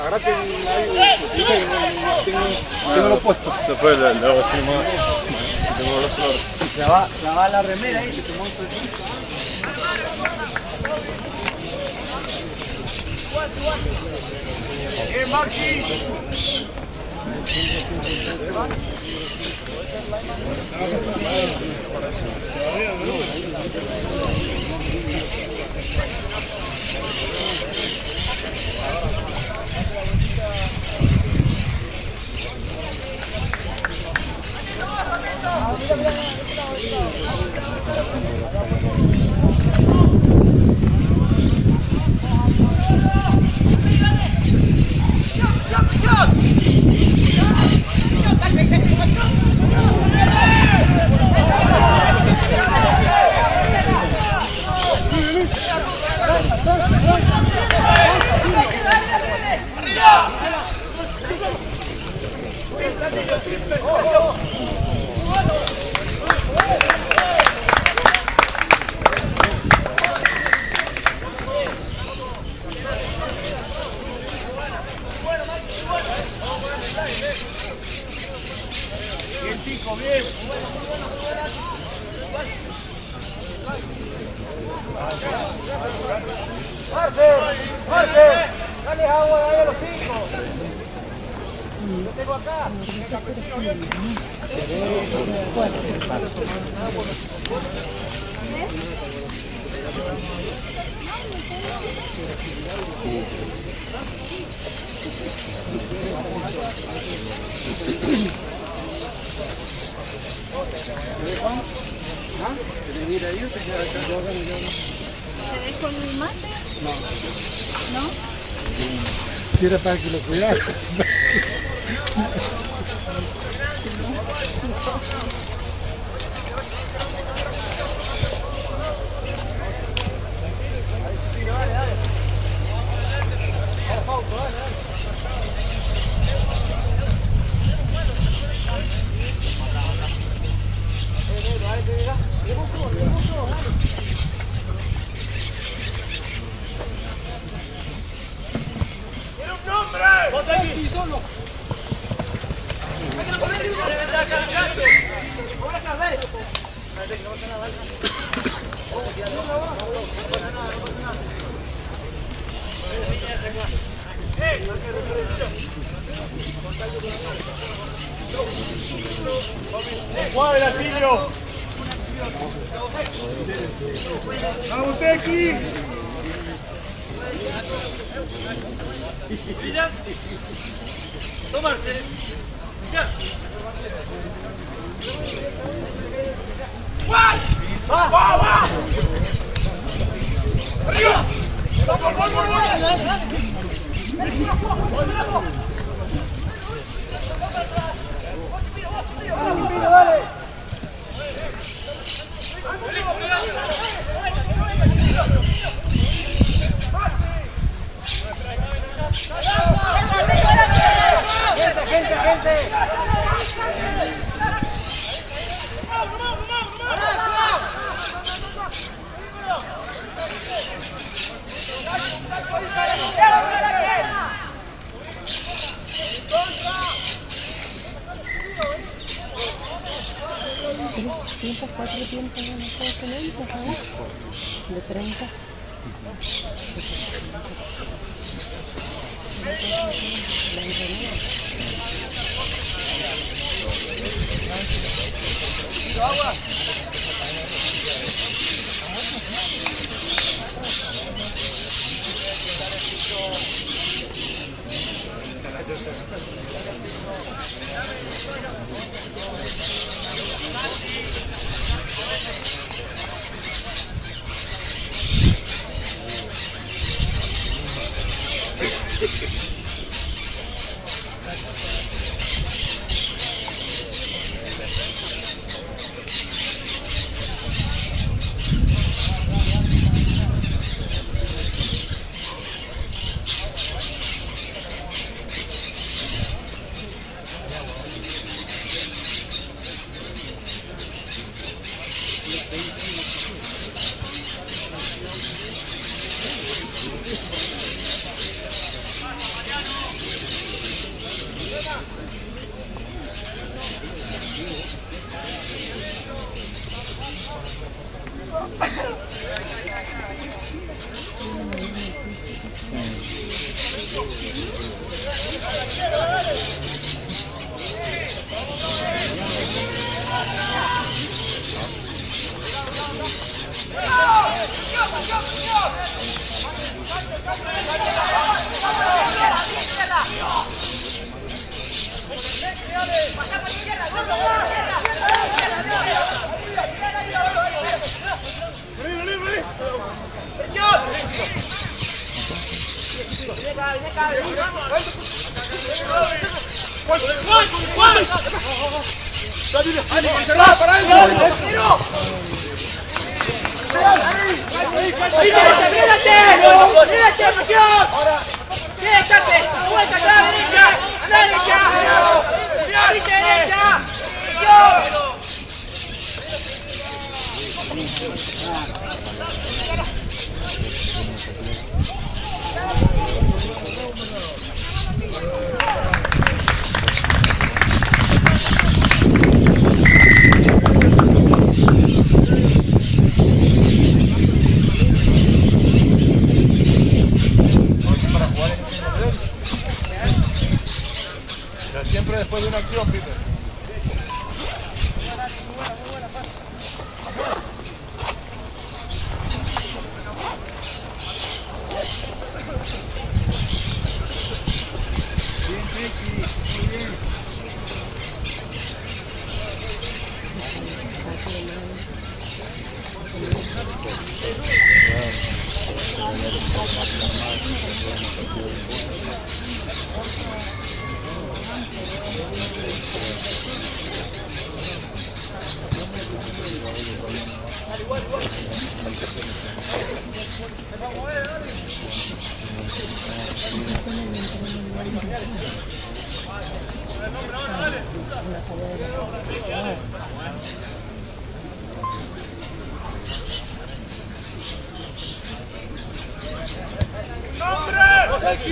Agarrate tengo lo puesto. Clava la remera ahí, que te monto el ¡Eh, Oh, oh, oh. ¡Marce! ¡Marce! ¡Dale agua ahí a los cinco! Tengo acá. ¿Querés con mi mate? No. ¿No? Si era para que lo cuidara. Thank you. ¡Mírate! ¡Mírate! ¡Mírate! ¡Presión! ¡Déjate! ¡Vuelta acá, derecha! ¡A la derecha! ¡Derecha, derecha!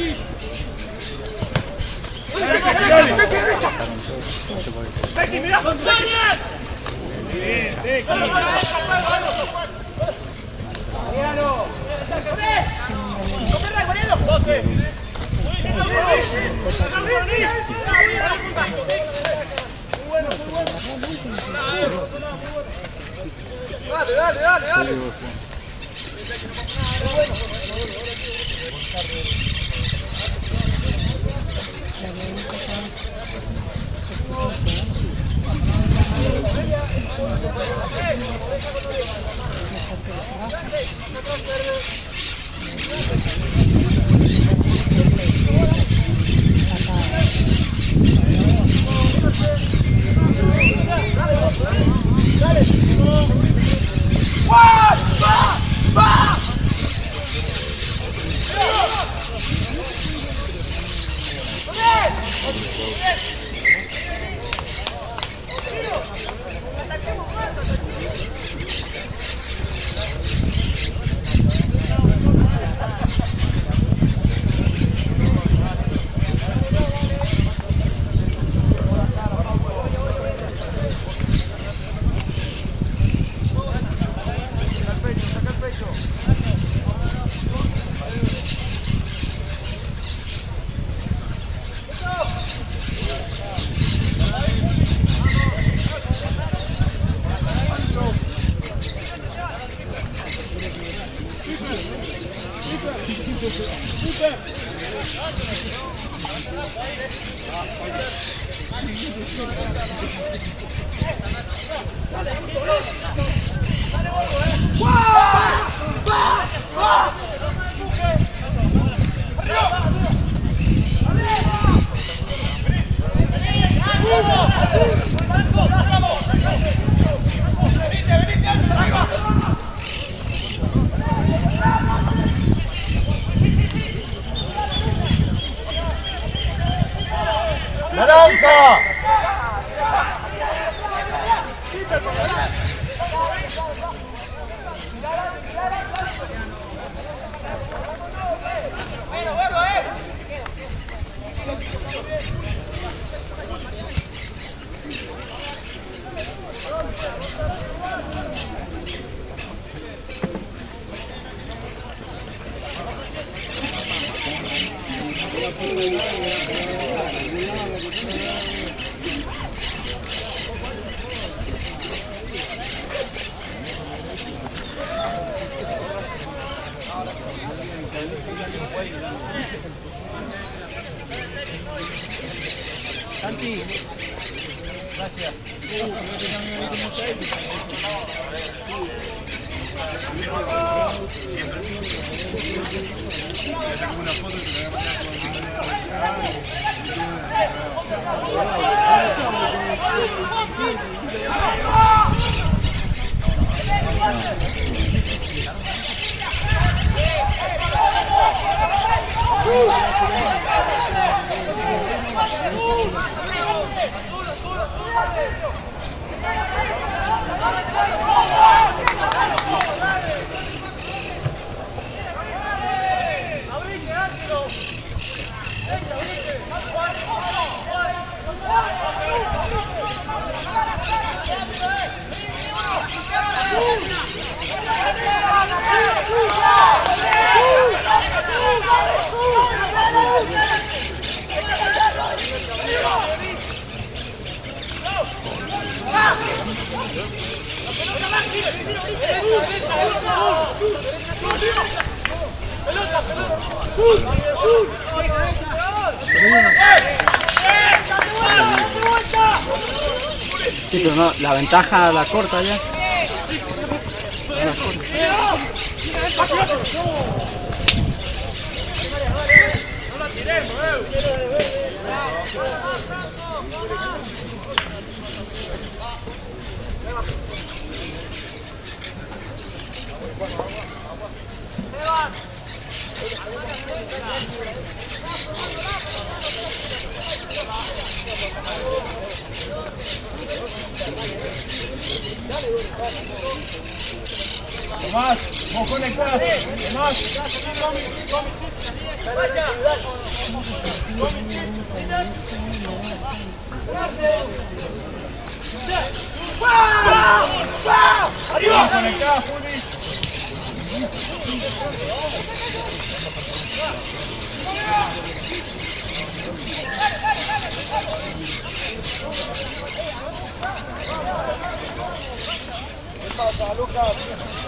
De una acción, Peter. Dale, dale, dale, dale. ¡Naranja! Santi, gracias. Duro, duro, duro, duro. Yeah! Sí, pero no, la ventaja la corta ya. Tomás, vos conectás. Tomás. Arriba, conectá, Juli. ¿Qué pasa, Lucas?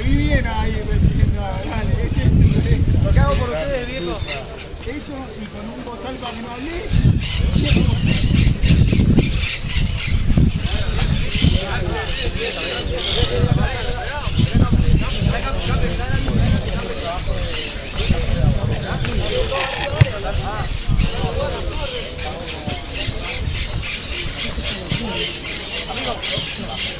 Te vi bien ahí recibiendo a Dale, este, este". Lo que hago por ustedes, viejo. Eso y con un botón para que no Amigo,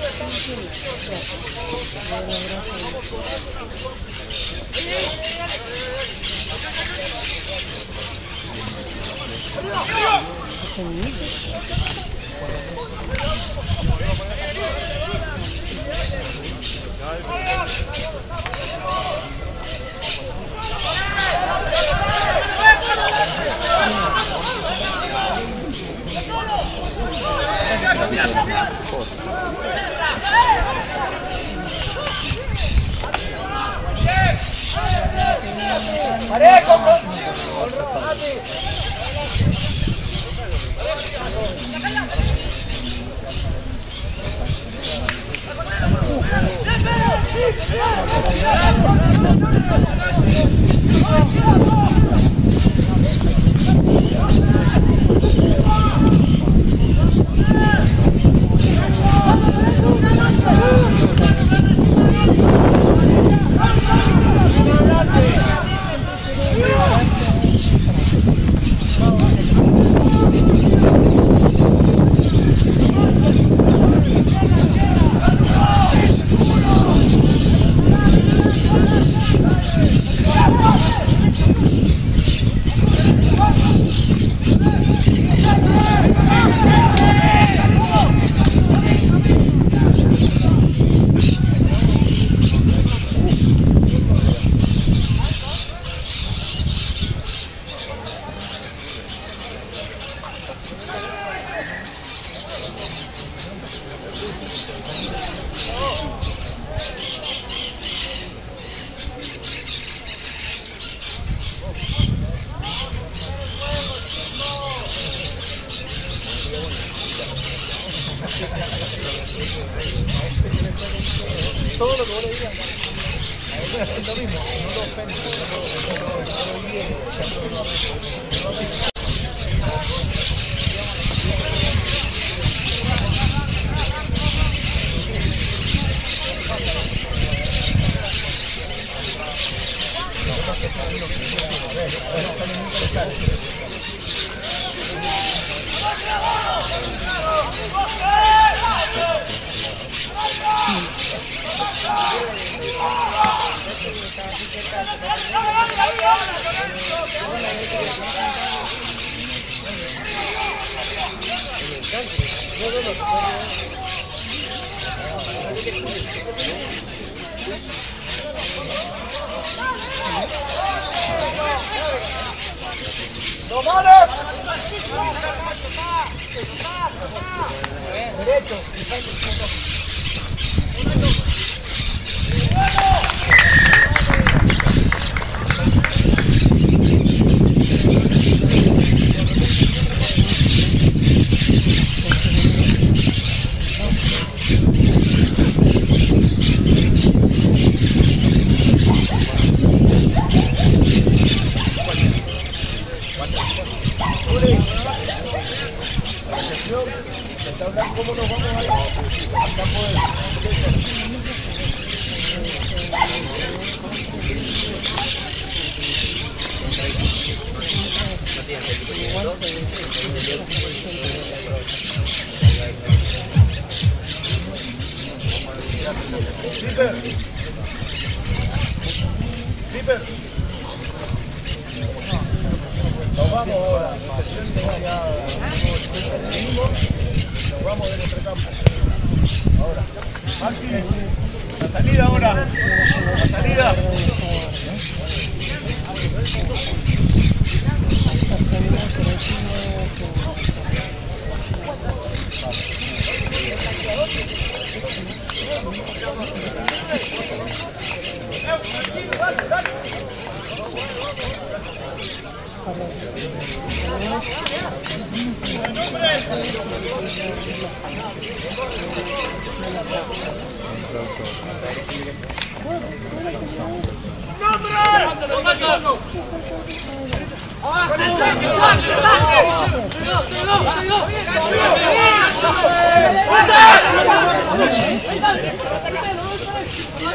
Let's go! ¡Parejo! ¡Parejo!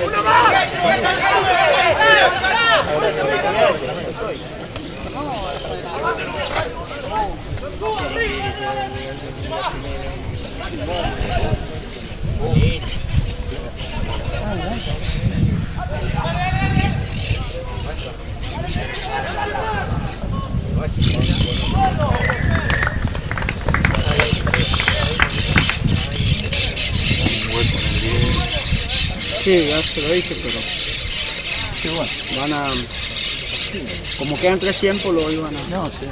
Uno más. Sí, ya se lo dije, pero van a... Como quedan tres tiempos, lo iban a... No, sí.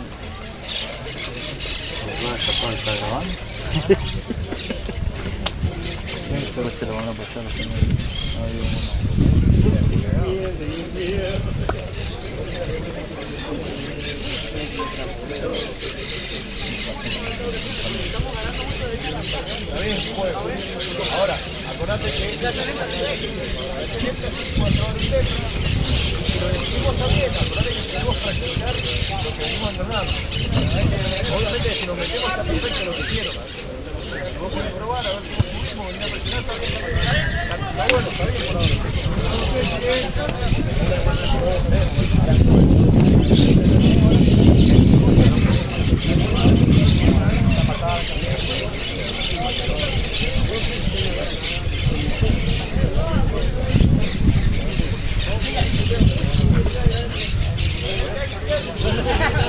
Ahora, acordate que pero decidimos también acordate que queremos practicar lo que venimos entrenando. Obviamente si nos metemos está perfecto lo que quiero. Si Vos podés probar a ver cómo subimos, venir a presionar también. Está bueno, está bien por ahora. La patada también. Vamos!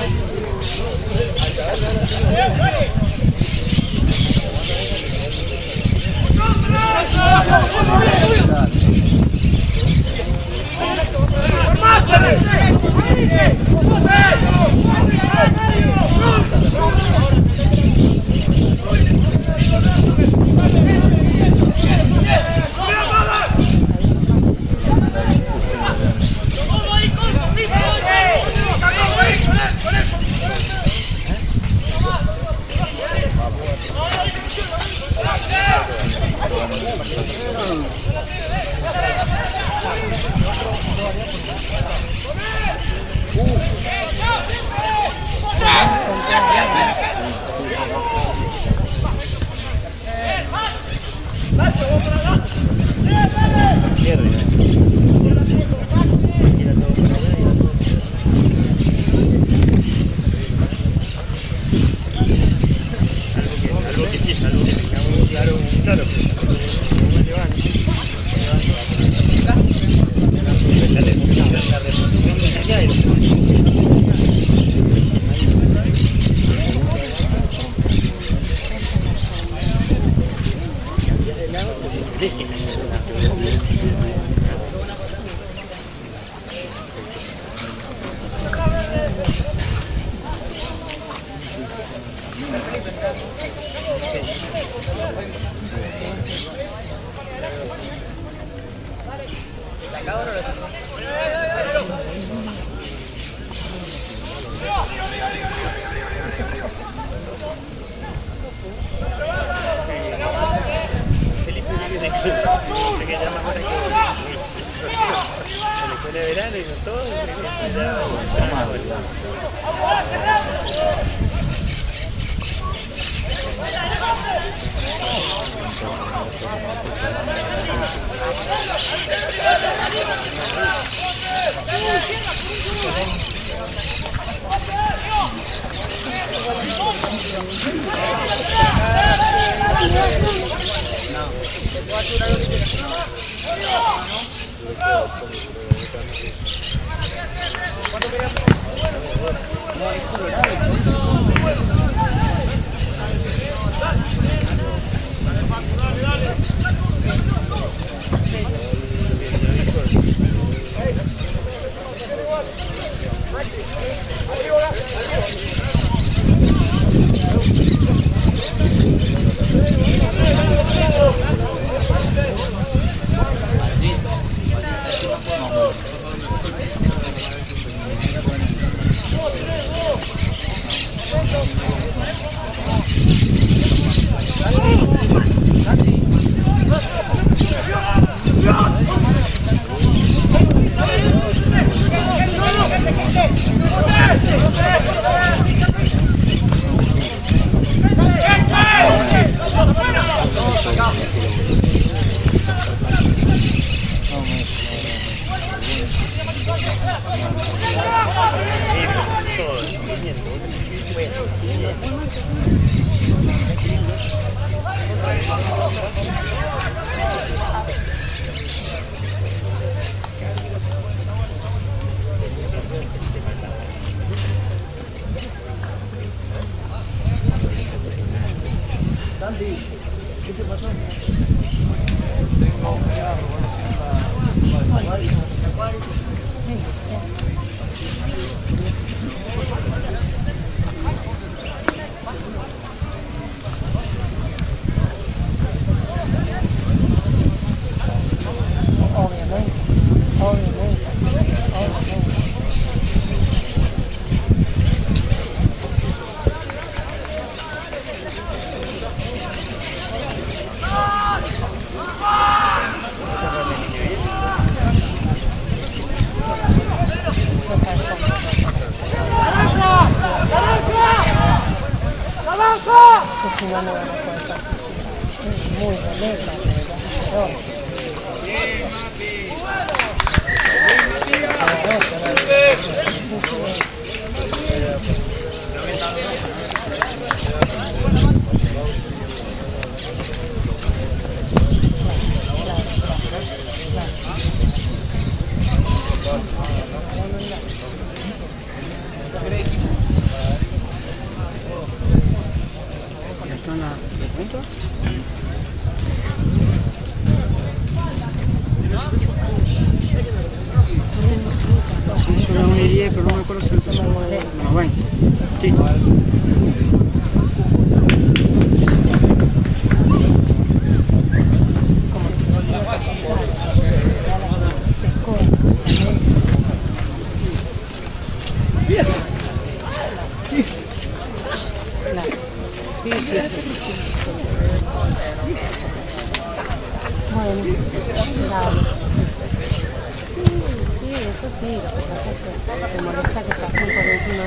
Yeah.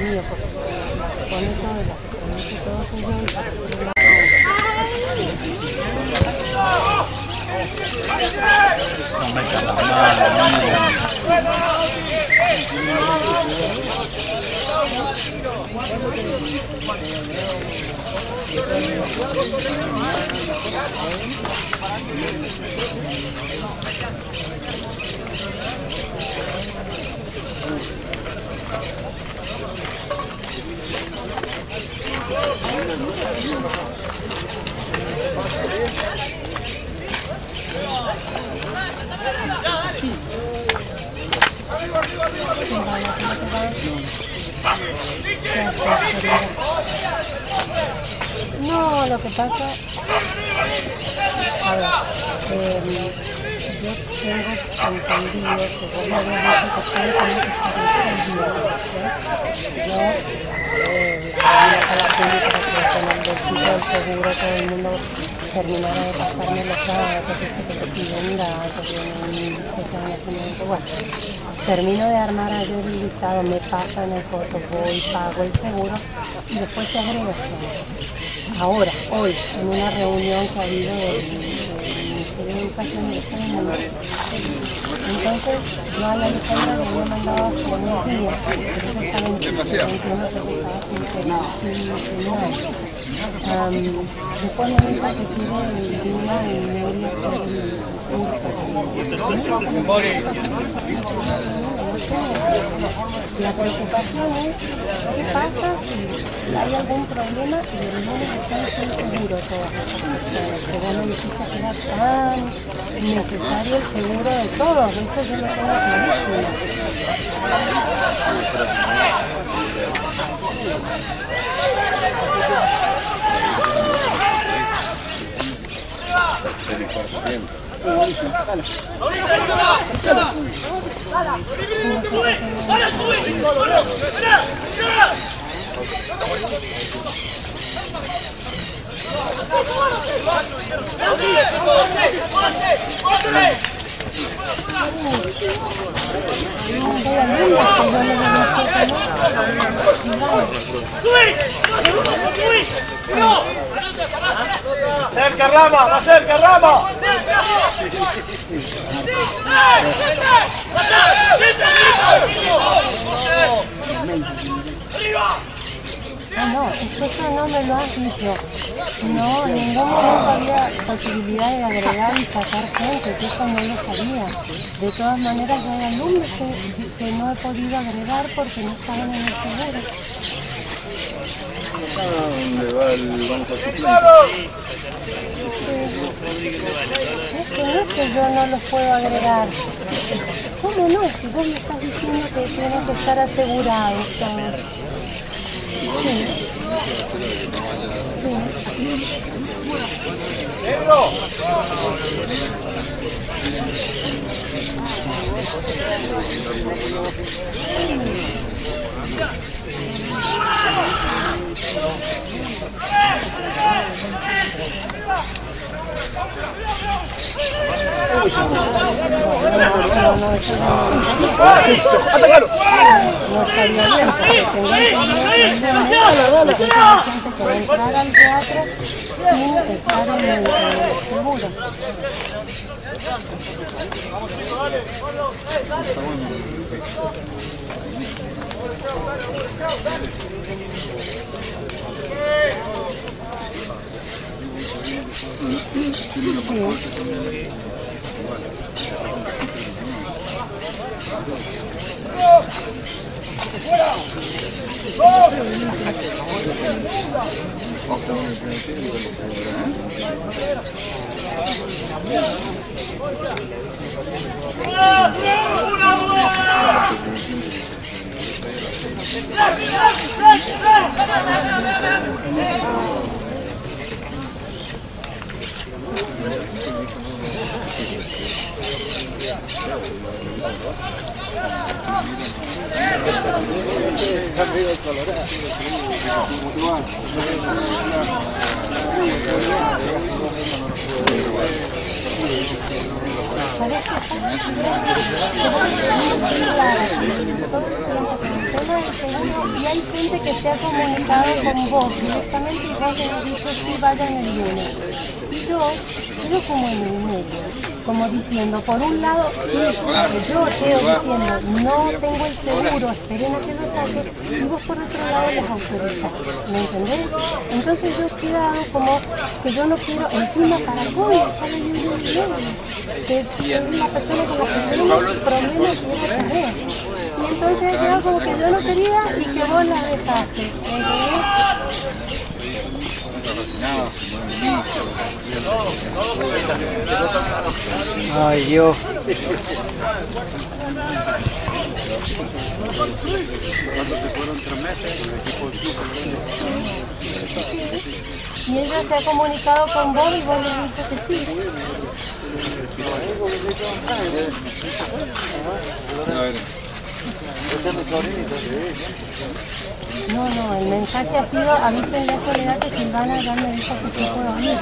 mío, porque con esto de todo No me calamar, No, lo que pasa... A ver, eh, yo tengo entendido que vos me habías dicho que que estar. Yo, eh, la a la pública que con el bolsillo del seguro todo el mundo terminara de pasarme los datos, que te piden datos, fecha de nacimiento, bueno. Termino de armar ayer el listado, me pasan el foto, voy, pago el seguro y después se agrega. Ahora, hoy, en una reunión que ha habido Estado de. Entonces, a la Alejandra le había mandado hace unos días, pero que el 21 resultaba La preocupación es qué pasa si hay algún problema y el lunes están sin seguro. Que no que era tan necesario el seguro de todos. Yo lo tengo. nel quarto tempo. Thank you. ¡Cerca, Rama! ¡Más cerca, Rama! No, es que eso no me lo has dicho. No, en ningún momento había posibilidad de agregar y sacar gente, que eso no lo sabía. De todas maneras, yo hay alumnos que, que no he podido agregar porque no estaban en el seguro. ¿Dónde va el banco suplente? Es que no es que yo no los puedo agregar. ¿Cómo no? Si vos me estás diciendo que tienen que estar asegurados todos. Sí. ¡Negro! No, estaría bien, porque que entrar al teatro sin estar en el, Let's go! Gracias. Y hay gente que se ha comunicado con vos directamente y vos le dicho sí, vayan el lunes. Y yo quedo como en el medio, como diciendo, por un lado, yo quedo diciendo, no tengo el seguro, esperen a que lo saque, y vos por otro lado les autorizás, ¿me entendés? Entonces yo he quedado como que yo no quiero, encima para cómo, sale un bien, que es la persona con la que tenemos problemas y. Y entonces yo como que yo no quería y que vos la dejaste. Ay, Dios. Cuando se fueron tres meses, el equipo del club Y ella se ha comunicado con vos y vos le dijiste que sí. No, no, el mensaje ha sido, a Soledad que Silvana ya me dijo que sí puedo. Eh,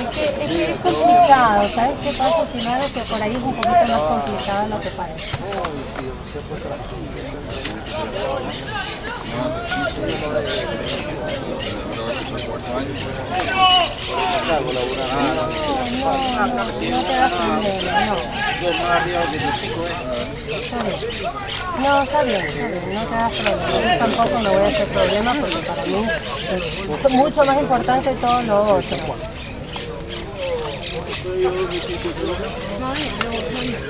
Es que, es complicado, ¿sabes qué pasa, Silvana? Que por ahí es un poquito más complicado de lo que parece. No, no, no, no te da problema, no. No, está bien, no te das problema. Yo tampoco me voy a hacer problema porque para mí es mucho más importante todo lo otro. Está bien, está bien, está bien.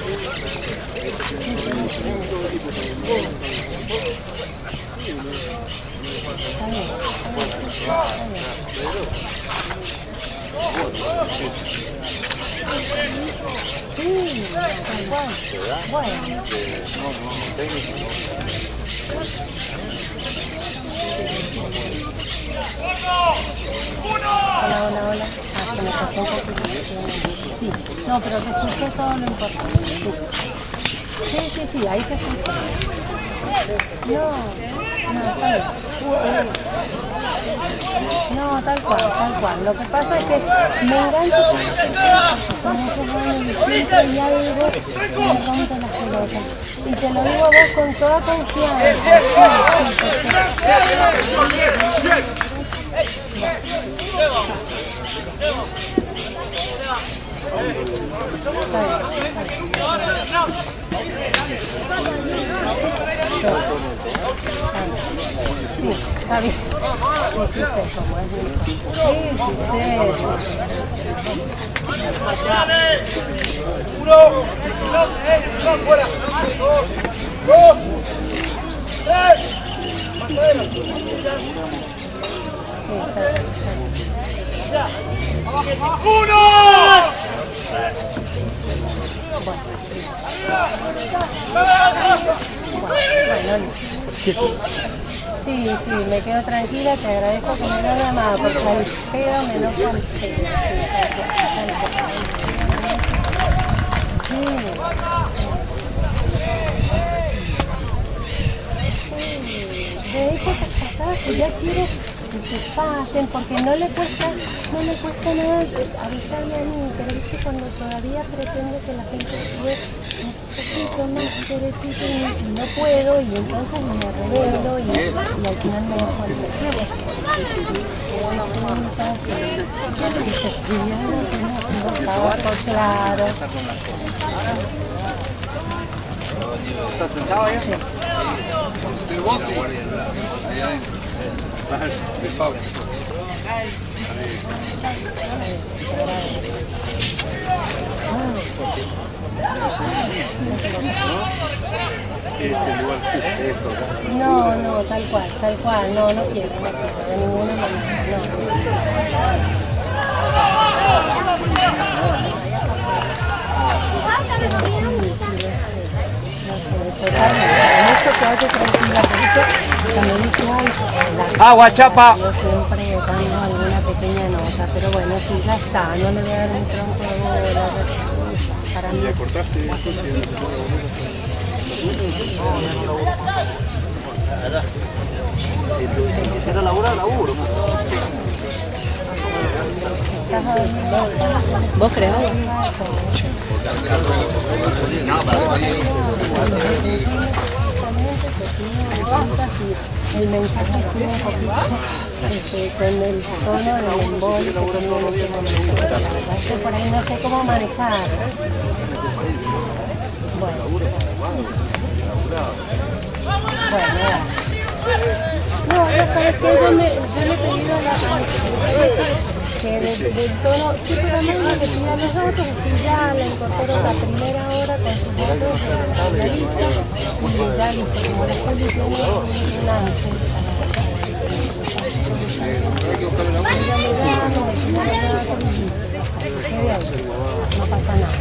Bueno. Hola, hola, hola. Ah, me un. Sí, no, pero te escuché todo lo importante. Sí, sí, sí, ahí te no, tal cual, tal cual. Lo que pasa es que me años y algo me las pelotas. Y te lo digo a vos con toda confianza. Uno, Bueno. Sí, sí, me quedo tranquila, te agradezco que me hayas llamado, porque al pedo me pedo. Sí, de hecho, estas pasadas ya quiero pasen, porque no le cuesta, no le cuesta nada avisarme a mí, pero cuando todavía pretende que la gente esté un derechito y, no puedo, y entonces me revelo y, y al final me estaba por claro. ¿Estás sentado ahí? Del bolso, ahí adentro. No, no, tal cual, tal cual, no, no quiero, no quiero, de ninguna manera, no. La- Agua, chapa. yo siempre alguna pequeña nota, pero bueno, sí, ya está, no le voy a dar un tronco de bola, para mí. cortaste Si no labura, laburo. ¿Vos crees? El mensaje poquito este, con el tono del embol que tenía en ese momento. Por ahí no sé cómo manejar. Bueno. Bueno, que yo, me, yo le he pedido a la que del tono, sí, pero no le pedí a los datos, y ya le incorporo la primera hora con sus datos en la lista, y ya listo, como le estoy diciendo, una no pasa nada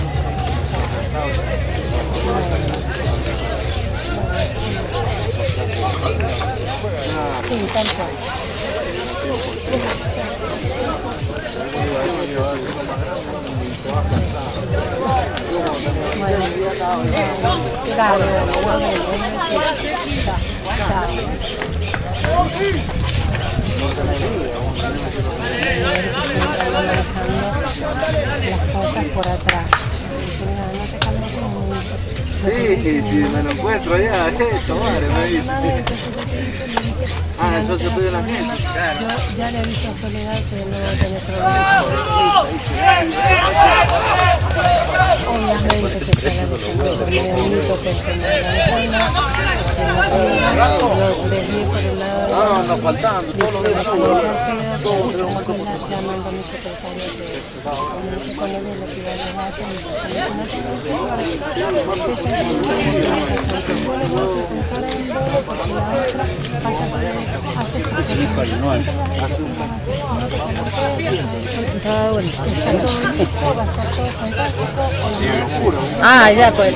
las cosas por atrás. Sí, si me lo encuentro allá, esto, madre, me dice. Ah, eso se pide la mesa. Yo ya le aviso a Soledad que no va a tener problemas. Obviamente está se el No, faltando, todos los. Todo, que comunique con Ah, ya el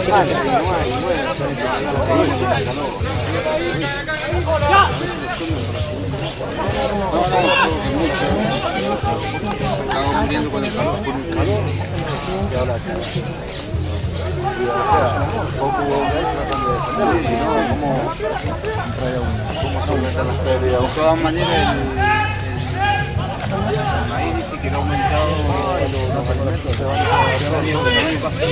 muriendo con el calor. Por el calor. Y ahora. Y poco tratando de y si no, ¿cómo, solventan las pérdidas? De todas maneras, maíz dice que no ha aumentado Los alimentos se van a el año el año pasado.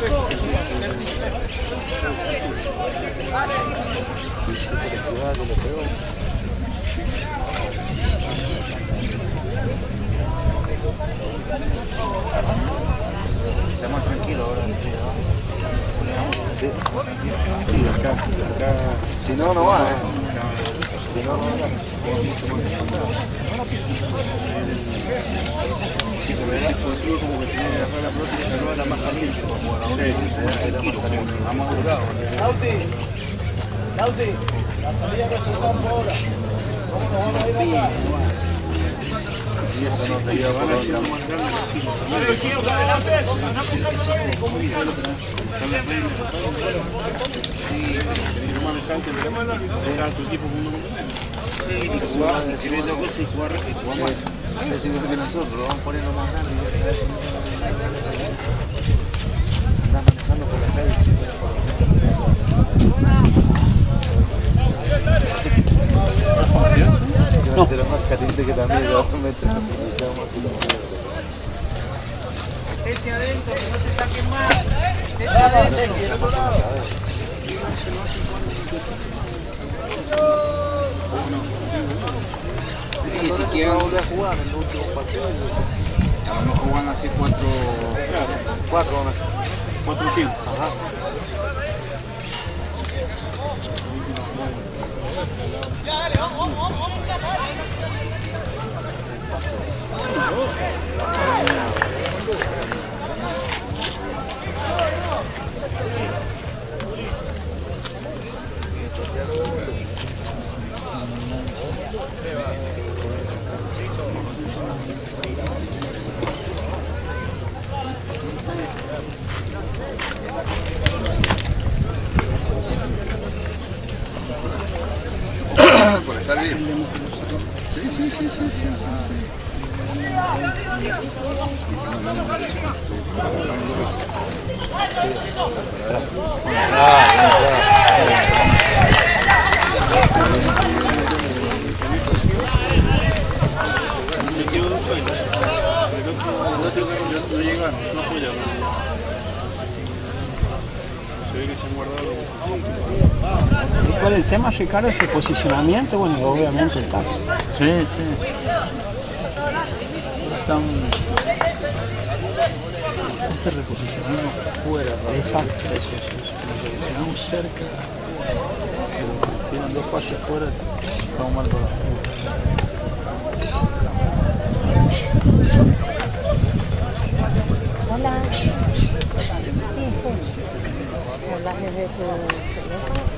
Entró. Está más tranquilo ahora. Sí. No, no ¿eh? Si no, no va. Sí, pero era contigo como que que la próxima, no más caliente. Sí, más caliente. Ha madurado. Lauti, Lauti, la salida de nuestro campo ahora. Vamos a ir. Y eso no te. Pero quiero que adelante eso, anda pensando en cómo hizo el Sí, y jugar, si no otra cosa y jugar, y jugar más. Es nosotros, lo vamos más grande. Que también Este adentro, que no se saquen más. Sí, si quieren, volver a jugar en el último partido. a lo mejor van a hacer cuatro, Cuatro van cuatro kills. Ajá. Por estar bien. Sí, sí, sí, sí, sí, sí. no, no. Se ve que se han guardado ¿Y cuál es el tema, Ricardo? ¿Su posicionamiento? Bueno, obviamente está. Sí, sí. Están. Este reposicionamos fuera. Exacto. Eso, eso, eso. Nos posicionamos cerca. pero Tienen dos pases afuera, estamos mal parados. Hola. Sí, sí. Hola, desde tu teléfono.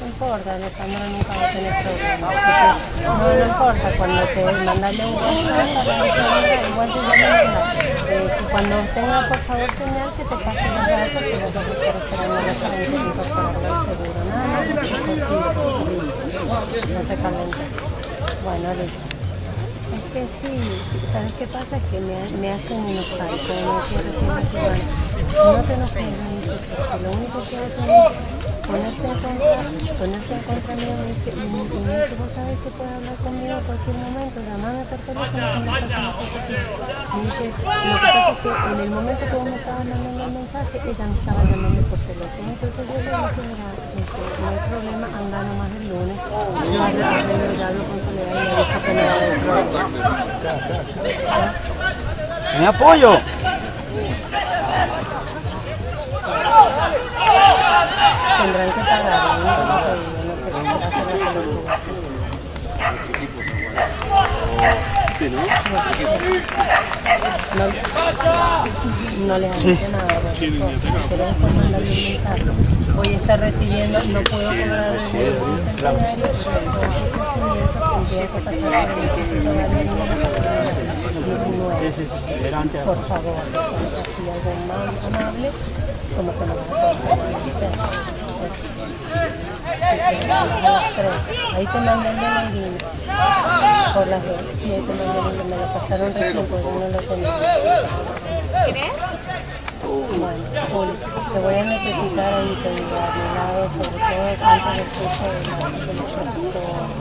No importa, Alejandro nunca va a tener problemas. No, importa, cuando te mandarle un WhatsApp igual te que cuando tenga por favor señal que te pase los datos que vas a estar esperando la referencia de incorporarlo al seguro. Nada no te. No te calentes. Bueno, listo. Que sí, ¿sabes qué pasa? Que me, me hacen enojar, la Silvana. No te enojes, lo único que hacen es ponerte en contra, ponerte en contra mío, me dice, y, y me dice, vos sabes que puedes hablar conmigo en cualquier momento, llamame por teléfono, conversar con nosotros. Me dice, lo que pasa es que en el momento que vos me estabas mandando el mensaje, ella me estaba llamando por teléfono, entonces yo le dije, mira, este, no hay problema, anda nomás el lunes, yo hablo con Soledad y le que problema. ¡Me apoyo! Tendrán que pagar, no les han dicho nada. Hoy está recibiendo, no puedo cobrar el por favor, así algo más amable, como que no a Ahí te mandé el de la línea. Por las dos. Sí, ahí te el línea. Me lo pasaron recién porque no lo tenía. Bueno, Juli, te voy a necesitar ahí que diga a mi lado, sobre todo cuánto escucho de la, de los profesores.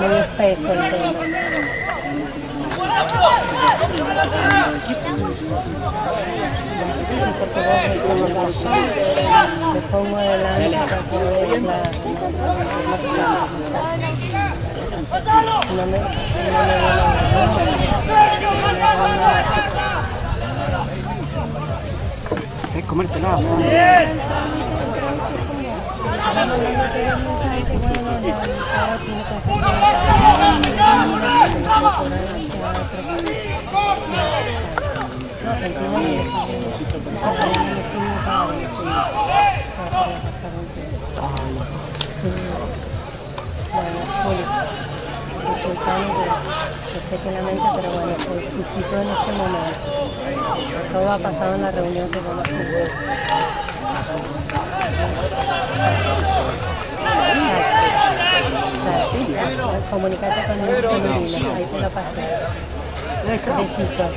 Medio espeso el tema. Me pongo. No lamento, pero bueno, suscito en este momento. Todo ha pasado en la reunión que vamos a hacer. Comunicate con el email, ahí te lo pasé. Besitos.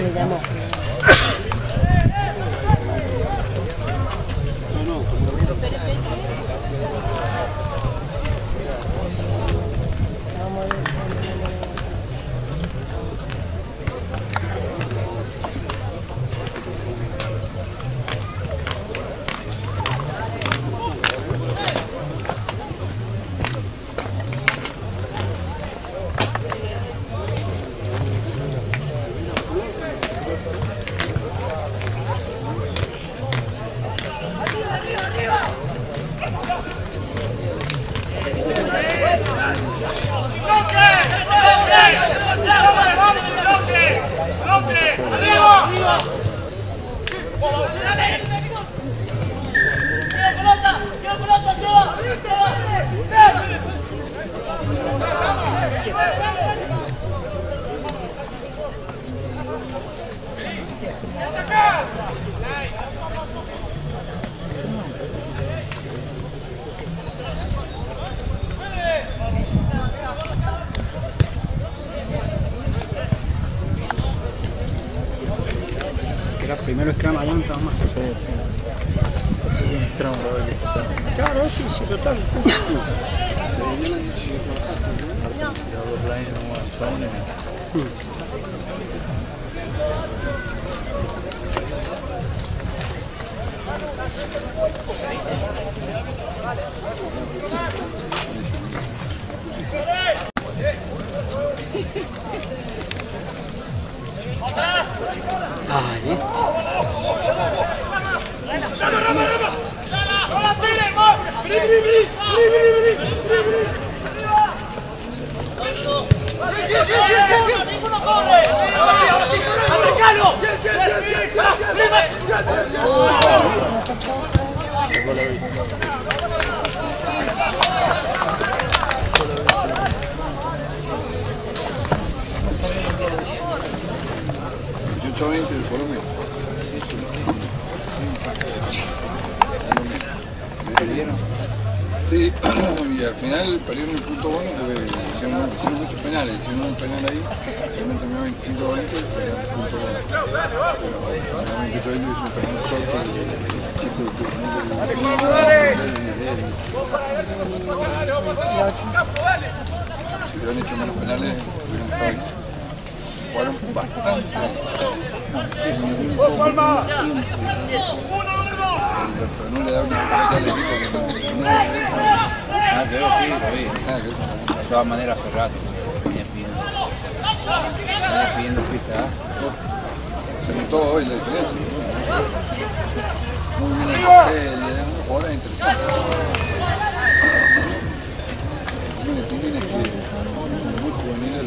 Me llamo. Vamos Primero exclama llanta más. Claro, sí, sí, total. Ahí. Yo 20 de Colombia. Y al final perdieron el punto bueno hicieron, muchos penales, hicieron un penal ahí, realmente terminó 25 20 y perdieron el punto bueno. Pero realmente yo hice un penal corto y el chico del Si hubieran hecho menos penales, hubieran estado ahí. Bastante. No le da una que no- sí, lo. De todas maneras, hace rato venía pidiendo, pista. Se hoy. Muy bien el Marcel, un jugador interesante. Tiene, tiene que muy juveniles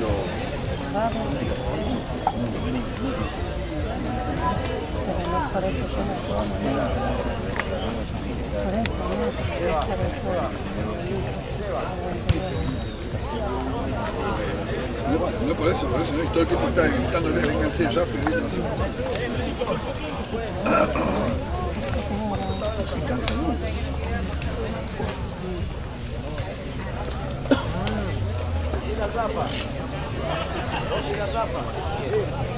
no por eso, por eso no, todo el tiempo está gritándole, vénganse ya, pero no sé. Se cansa mucho. Ay,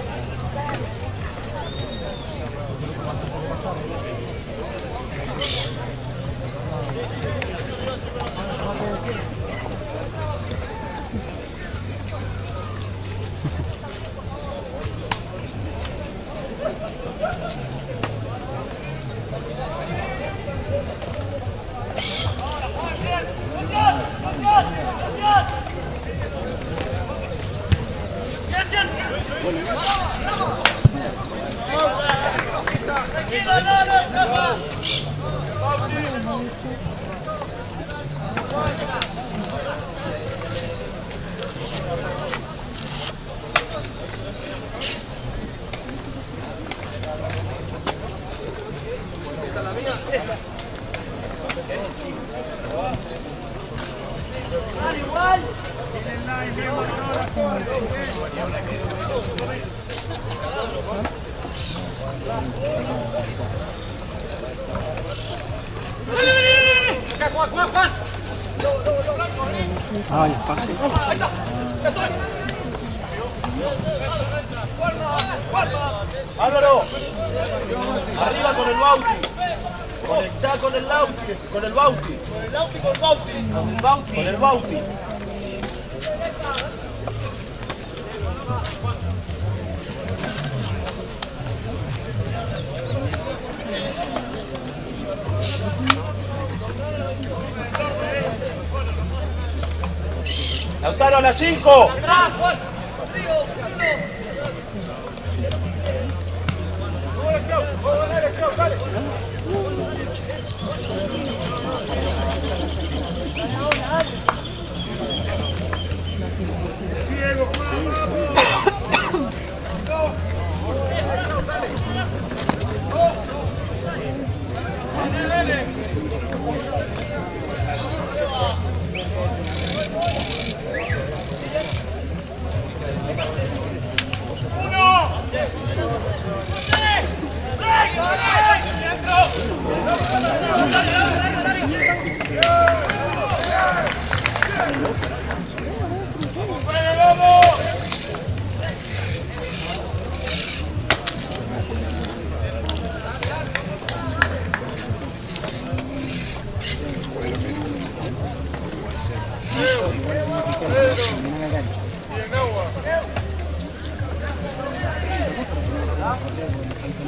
¿Se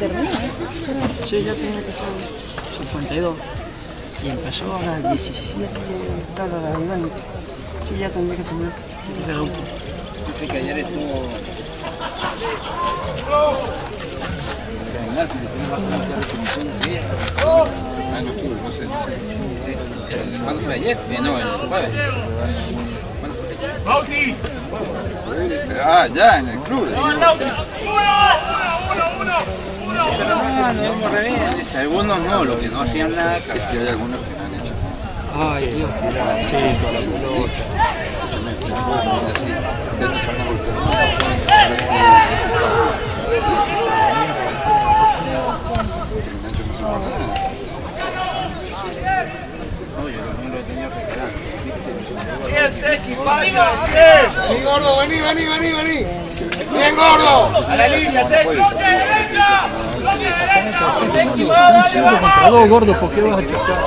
ya terminó. Sí, ya tenía que estar 52. Y empezó a las 17, claro, a las 20. Sí, ya tendría que terminar. Dice que ayer estuvo. Ah, no sé, no sé. Sí. El- ¿Cuándo fue ayer? Eh, no, el jueves. ¿Cuándo fue? Bauti, Ah, ya, en el club. Pero no, no vimos re bien. Dice, algunos no, los que no hacían nada, Es que hay algunos que no han hecho nada. Ay, Dios. Este. Vení, gordo, vení, vení, vení, vení. Bien, gordo. A la línea, Techi. Contra dos gordos, ¿por qué a chocar?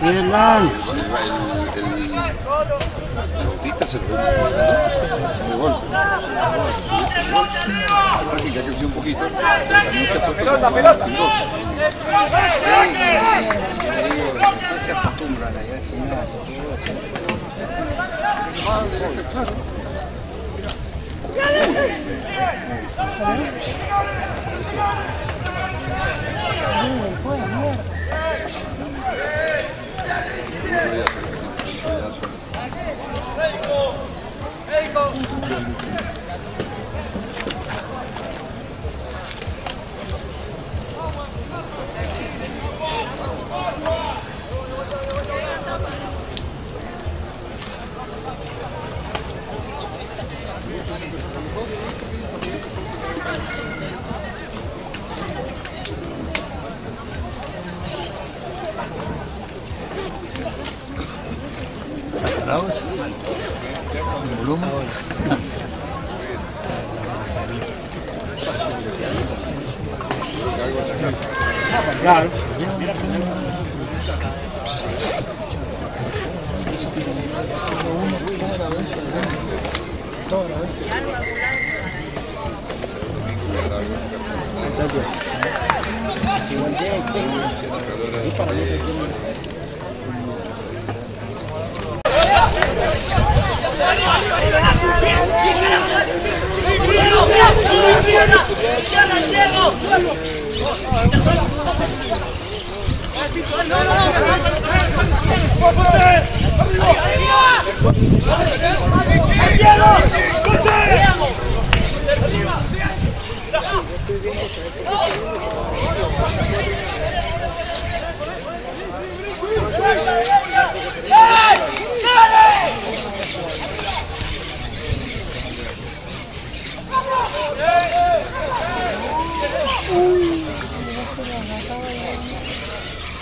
Cuídenla. El, el, Bautista se golpe. La ha crecido un poquito, también se digo, usted se voy a hacer siempre, eso ya suena. ¿Parados? ¿Sin volumen?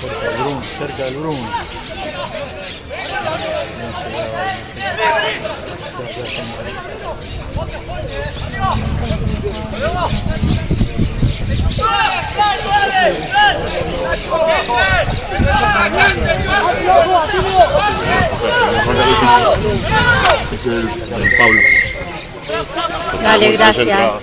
Cerca del Bruno, cerca del Bruno. Pablo. Dale, gracias.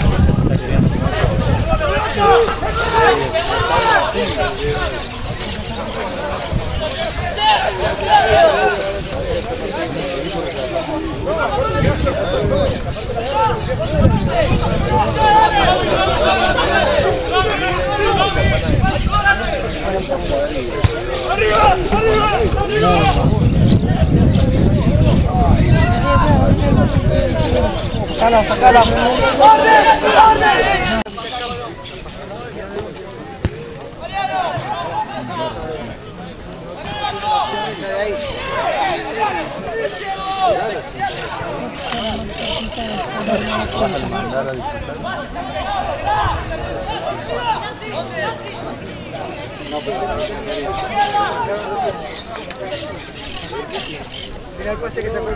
Sacalas, sacalas. Sacala, sacala. Mira el que sacó el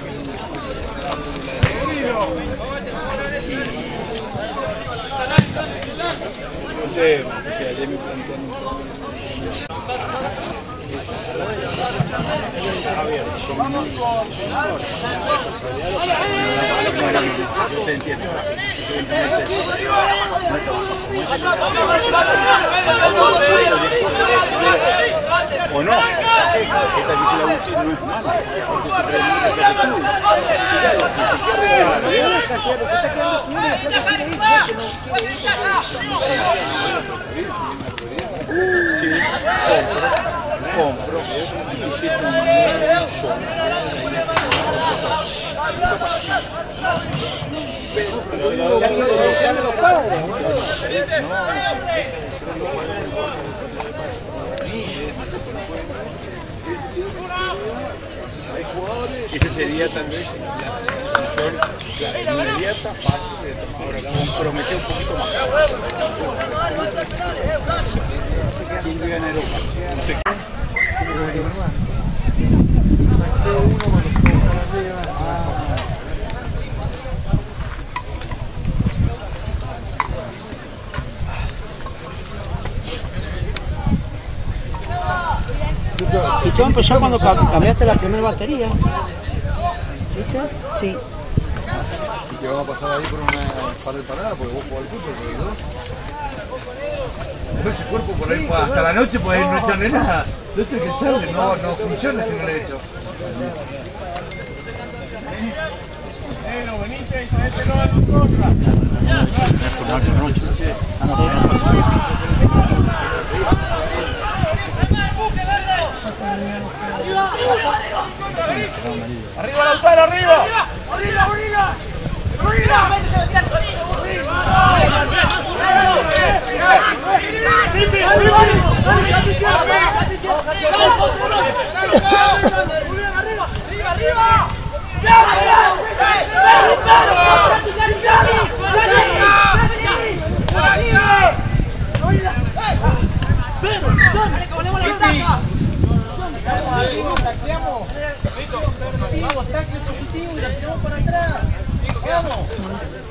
Gracias. O no, esta que no es mala, compro, compro, 17 millones son. Pero a los padres. Esa sería tal vez la solución inmediata, fácil de comprometer un poquito más. ¿Quién en Europa? No sé qué. Y todo empezó cuando ca- cambiaste la primera batería. ¿Viste? Sí. Y que vamos a pasar ahí por una par de paradas porque vos jugás al fútbol, pero no. Ese cuerpo por ahí fue hasta la noche puede no echarle nada. No tengo que echarle, no, no funciona si no le echo. ¡Arriba, Lautaro, arriba! ¡Arriba, arriba! Vamos, tacle positivo y la tiramos para atrás. Vamos.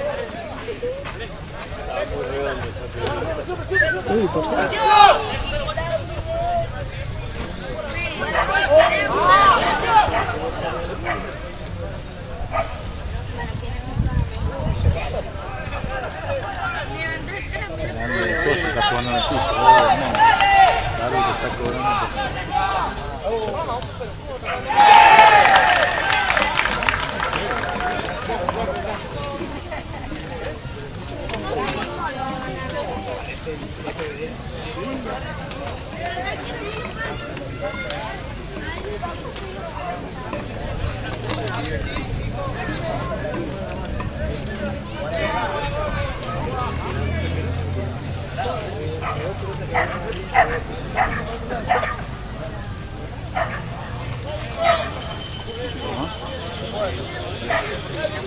muy redondo no. Let's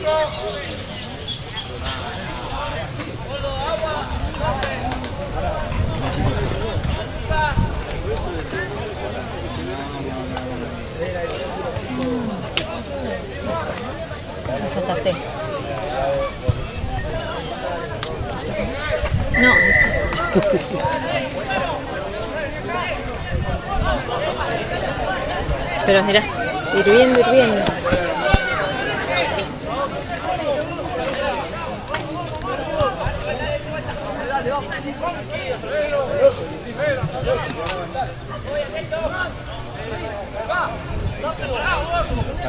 go! No. Pero mira, hirviendo, hirviendo.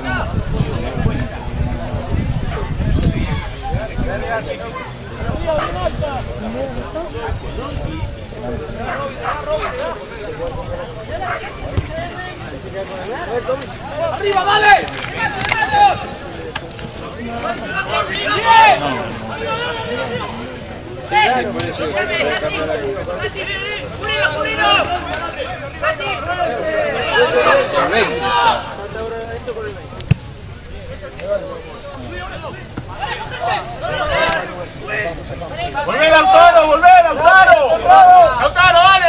Bien. ¡Arriba, dale! Esto con el ¡Volver al toro! ¡Volver al toro! ¡Lautaro, no,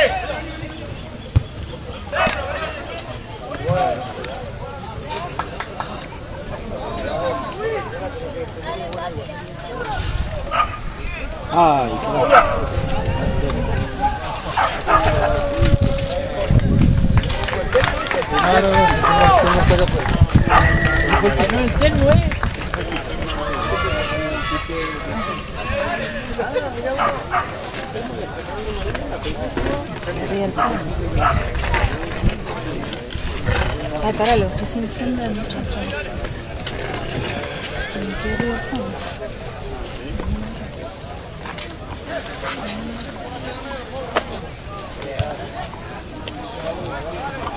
Ay, para que sin sombra, muchacho.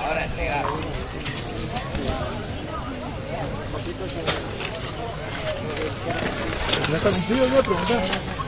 Ahora este ¿No está cumplido? No.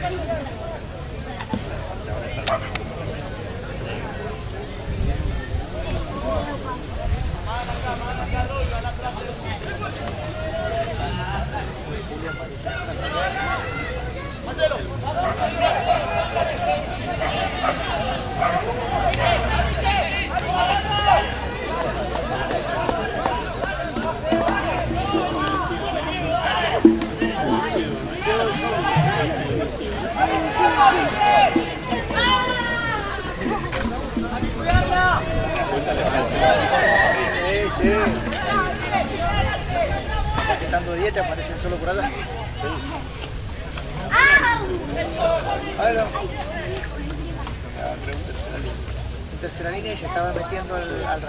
真不认识10 te aparecen solo curadas. En tercera línea y se estaba metiendo al, al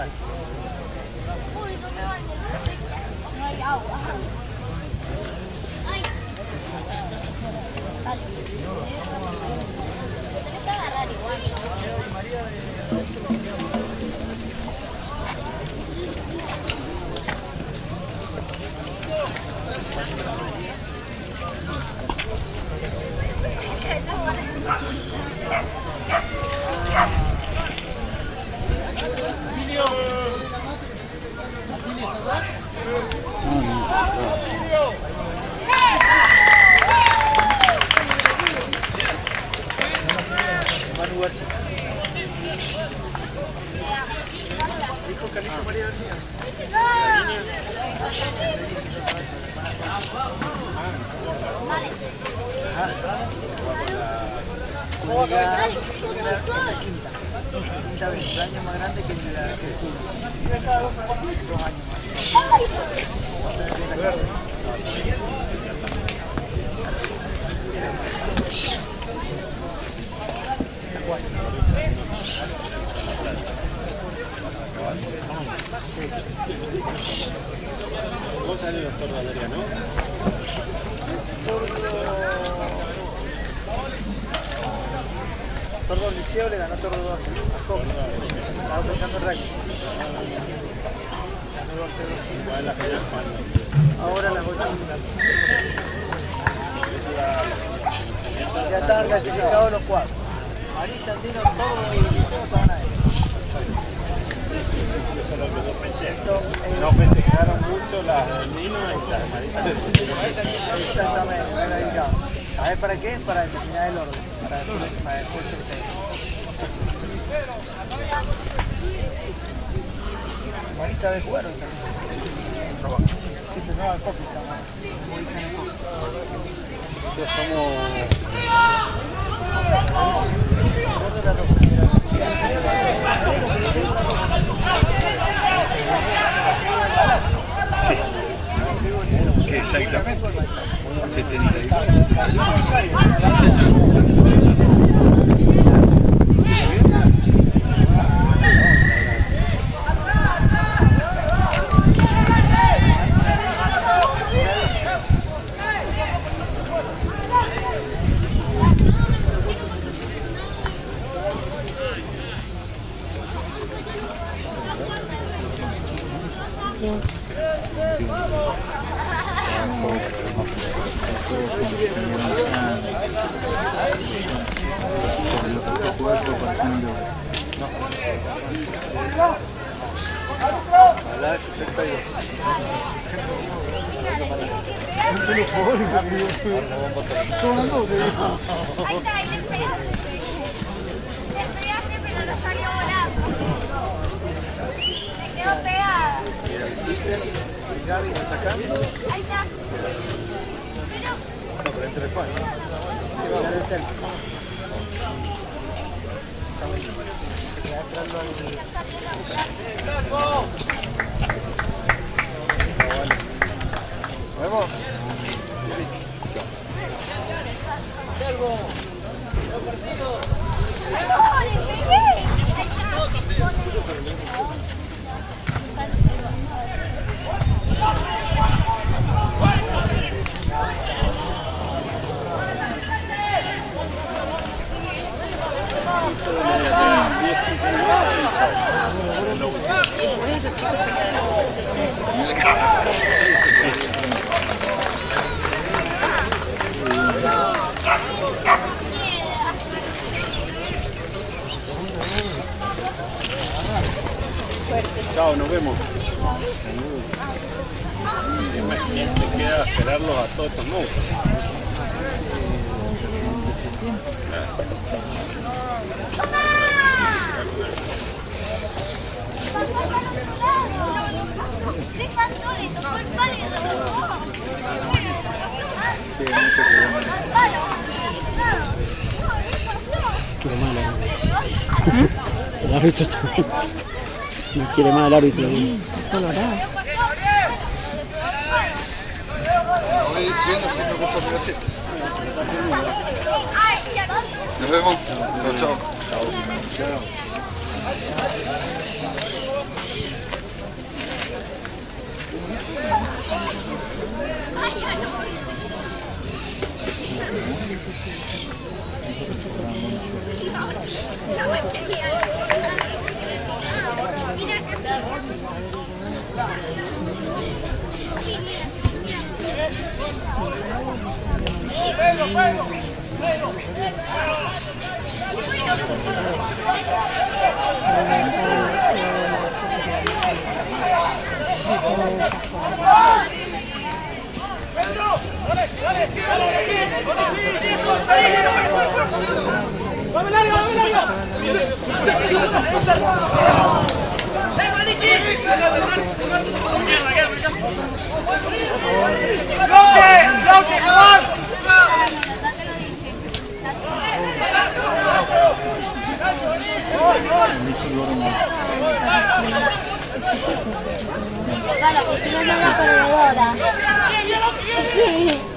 lo que yo pensé. No festejaron mucho las ninas y las maritas. Exactamente, bueno, ¿Sabes para qué? Para determinar el orden, para, después el Marita de cuero también. El el de la el. Sí. ¿Qué exactamente? 72. 72. Sí, el mal árbitro está. No quiere más el árbitro. Colorado. Ay, ya Nos vemos. Chao, chao. Roque, Roque, Roque, Para, si no.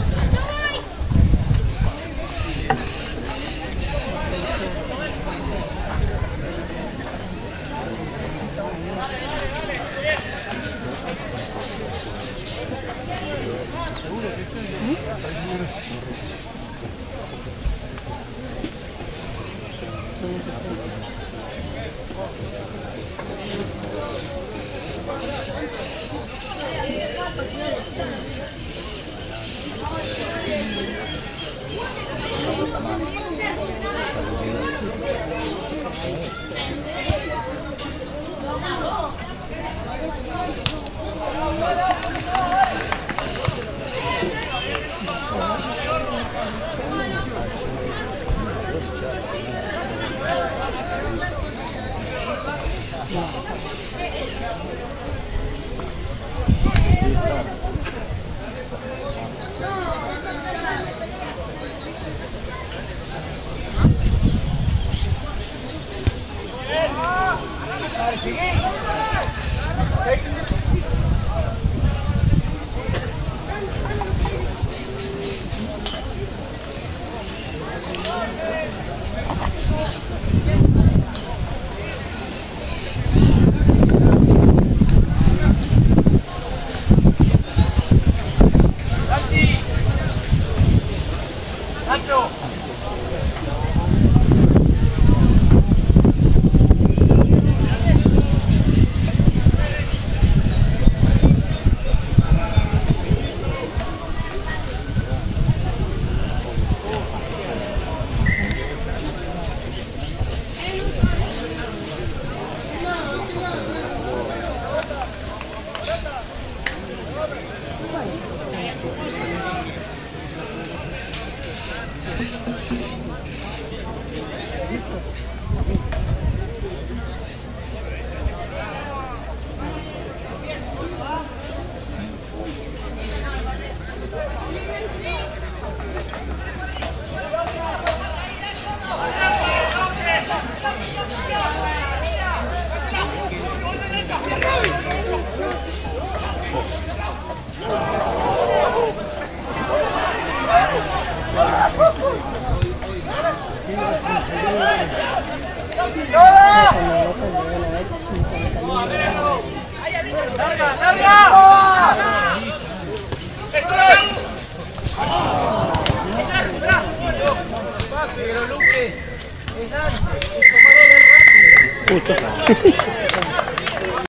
フフフ。ठीक है